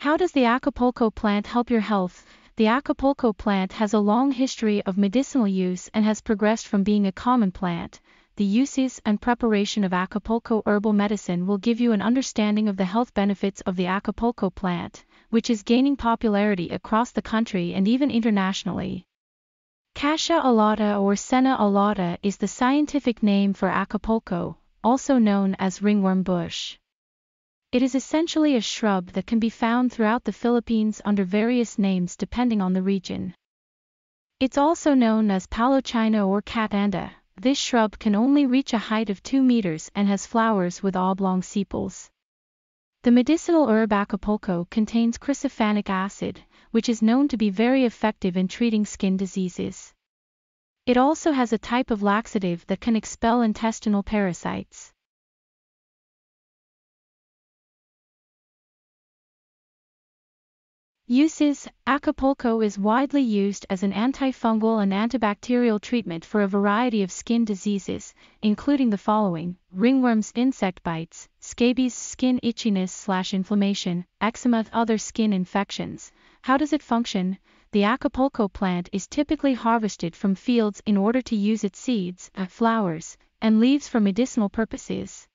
How does the Akapulko plant help your health? The Akapulko plant has a long history of medicinal use and has progressed from being a common plant. The uses and preparation of Akapulko herbal medicine will give you an understanding of the health benefits of the Akapulko plant, which is gaining popularity across the country and even internationally. Cassia alata or Senna alata is the scientific name for Akapulko, also known as ringworm bush. It is essentially a shrub that can be found throughout the Philippines under various names depending on the region. It's also known as palochina or katanda. This shrub can only reach a height of 2 meters and has flowers with oblong sepals. The medicinal herb Akapulko contains chrysophanic acid, which is known to be very effective in treating skin diseases. It also has a type of laxative that can expel intestinal parasites. Uses Akapulko is widely used as an antifungal and antibacterial treatment for a variety of skin diseases, including the following ringworms, insect bites, scabies, skin itchiness slash inflammation, eczema, other skin infections. How does it function? The Akapulko plant is typically harvested from fields in order to use its seeds, uh, flowers, and leaves for medicinal purposes.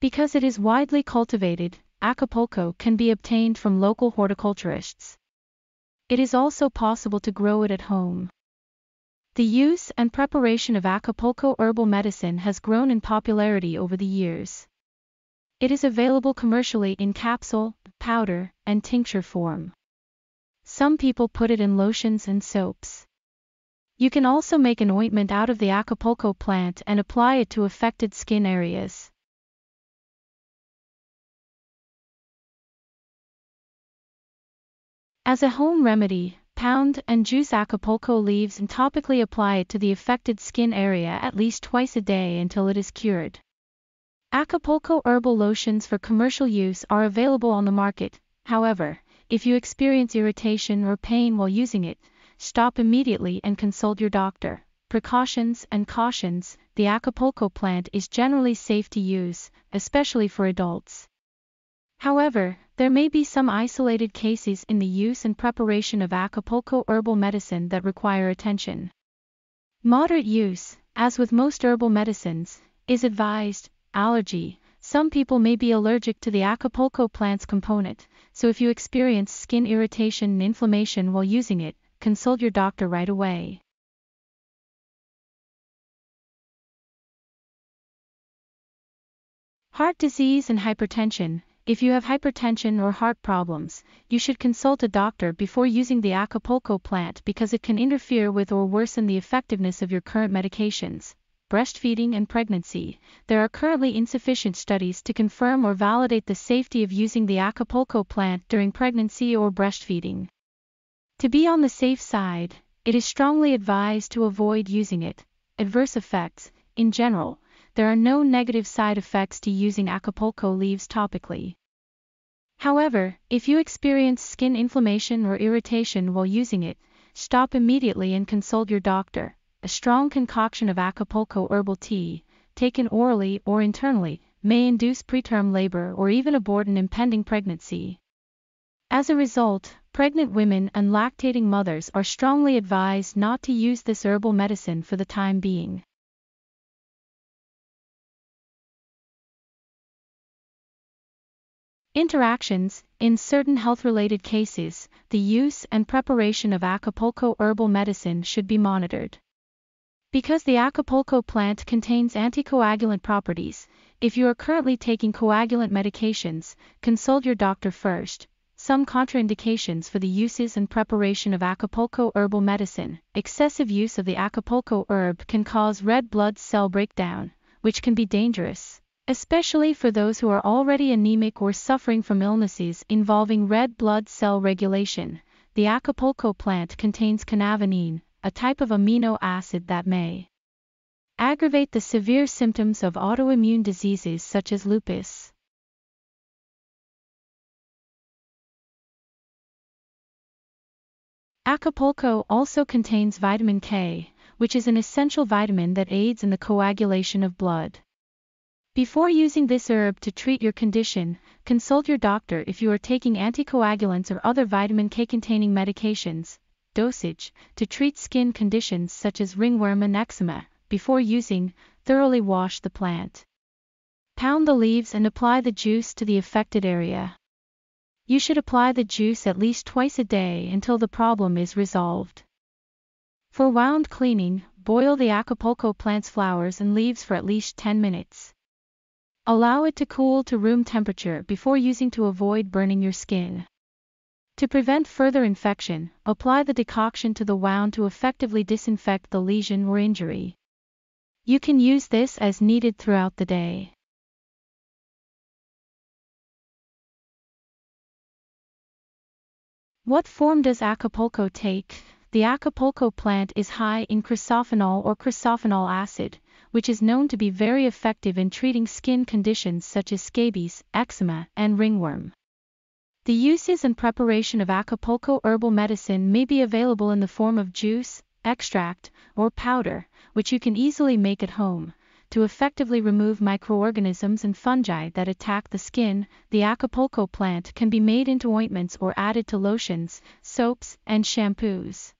Because it is widely cultivated, Akapulko can be obtained from local horticulturists. It is also possible to grow it at home. The use and preparation of Akapulko herbal medicine has grown in popularity over the years. It is available commercially in capsule, powder, and tincture form. Some people put it in lotions and soaps. You can also make an ointment out of the Akapulko plant and apply it to affected skin areas. As a home remedy, pound and juice Akapulko leaves and topically apply it to the affected skin area at least twice a day until it is cured. Akapulko herbal lotions for commercial use are available on the market, however, if you experience irritation or pain while using it, stop immediately and consult your doctor. Precautions and cautions The Akapulko plant is generally safe to use, especially for adults. However, there may be some isolated cases in the use and preparation of Akapulko herbal medicine that require attention. Moderate use, as with most herbal medicines, is advised. Allergy. Some people may be allergic to the Akapulko plant's component, so if you experience skin irritation and inflammation while using it, consult your doctor right away. Heart disease and hypertension. If you have hypertension or heart problems, you should consult a doctor before using the Akapulko plant because it can interfere with or worsen the effectiveness of your current medications. Breastfeeding and pregnancy. There are currently insufficient studies to confirm or validate the safety of using the Akapulko plant during pregnancy or breastfeeding. To be on the safe side, it is strongly advised to avoid using it. Adverse effects, in general, there are no negative side effects to using Akapulko leaves topically. However, if you experience skin inflammation or irritation while using it, stop immediately and consult your doctor. A strong concoction of Akapulko herbal tea, taken orally or internally, may induce preterm labor or even abort an impending pregnancy. As a result, pregnant women and lactating mothers are strongly advised not to use this herbal medicine for the time being. Interactions In certain health-related cases, the use and preparation of Akapulko herbal medicine should be monitored. Because the Akapulko plant contains anticoagulant properties, if you are currently taking coagulant medications, consult your doctor first. Some contraindications for the uses and preparation of Akapulko herbal medicine. Excessive use of the Akapulko herb can cause red blood cell breakdown, which can be dangerous especially for those who are already anemic or suffering from illnesses involving red blood cell regulation. The Akapulko plant contains canavanine, a type of amino acid that may aggravate the severe symptoms of autoimmune diseases such as lupus. Akapulko also contains vitamin K, which is an essential vitamin that aids in the coagulation of blood. Before using this herb to treat your condition, consult your doctor if you are taking anticoagulants or other vitamin K containing medications. Dosage To treat skin conditions such as ringworm and eczema, before using, thoroughly wash the plant. Pound the leaves and apply the juice to the affected area. You should apply the juice at least twice a day until the problem is resolved. For wound cleaning, boil the Akapulko plant's flowers and leaves for at least 10 minutes. Allow it to cool to room temperature before using to avoid burning your skin. To prevent further infection, apply the decoction to the wound to effectively disinfect the lesion or injury. You can use this as needed throughout the day. What form does Akapulko take? The Akapulko plant is high in chrysophanol or cresophenol acid, which is known to be very effective in treating skin conditions such as scabies, eczema, and ringworm. The uses and preparation of Akapulko herbal medicine may be available in the form of juice, extract, or powder, which you can easily make at home. To effectively remove microorganisms and fungi that attack the skin, the Akapulko plant can be made into ointments or added to lotions, soaps, and shampoos.